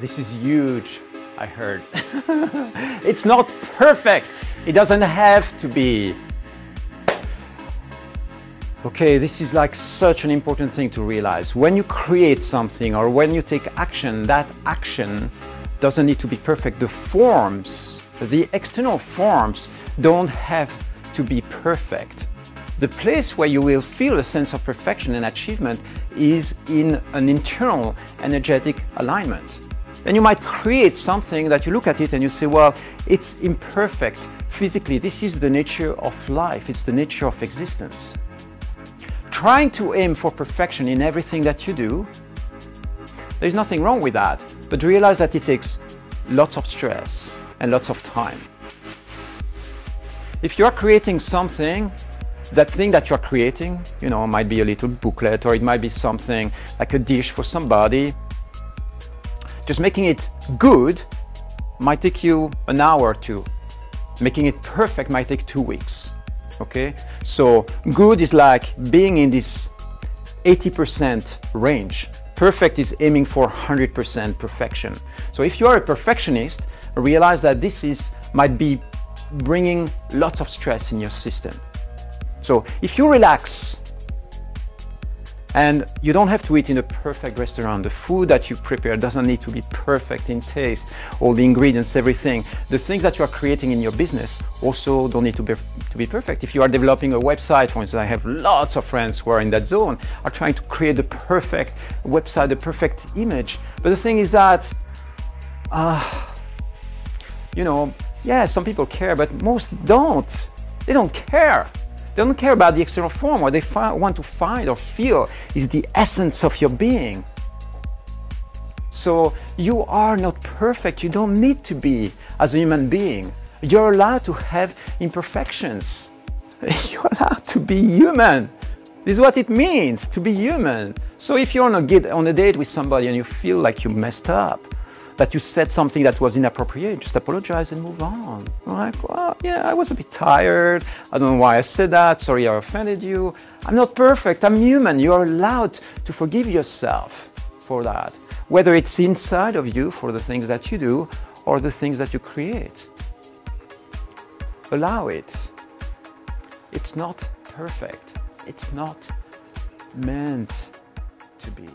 this is huge, I heard. it's not perfect. It doesn't have to be. Okay, this is like such an important thing to realize. When you create something or when you take action, that action doesn't need to be perfect. The forms, the external forms, don't have to be perfect. The place where you will feel a sense of perfection and achievement is in an internal energetic alignment. Then you might create something that you look at it and you say, well, it's imperfect physically. This is the nature of life, it's the nature of existence. Trying to aim for perfection in everything that you do, there's nothing wrong with that, but realize that it takes lots of stress and lots of time. If you're creating something, that thing that you're creating, you know, might be a little booklet or it might be something like a dish for somebody. Just making it good might take you an hour or two. Making it perfect might take two weeks. Okay? So good is like being in this 80% range. Perfect is aiming for 100% perfection. So if you are a perfectionist, realize that this is might be bringing lots of stress in your system. So if you relax and you don't have to eat in a perfect restaurant, the food that you prepare doesn't need to be perfect in taste, all the ingredients, everything. The things that you are creating in your business also don't need to be, to be perfect. If you are developing a website, for instance, I have lots of friends who are in that zone, are trying to create the perfect website, the perfect image. But the thing is that, uh, you know, yeah, some people care, but most don't. They don't care. They don't care about the external form. What they want to find or feel is the essence of your being. So you are not perfect. You don't need to be as a human being. You're allowed to have imperfections. You're allowed to be human. This is what it means to be human. So if you're on a, on a date with somebody and you feel like you messed up, that you said something that was inappropriate, just apologize and move on. I'm like, well, yeah, I was a bit tired. I don't know why I said that. Sorry I offended you. I'm not perfect. I'm human. You're allowed to forgive yourself for that, whether it's inside of you for the things that you do or the things that you create. Allow it. It's not perfect. It's not meant to be.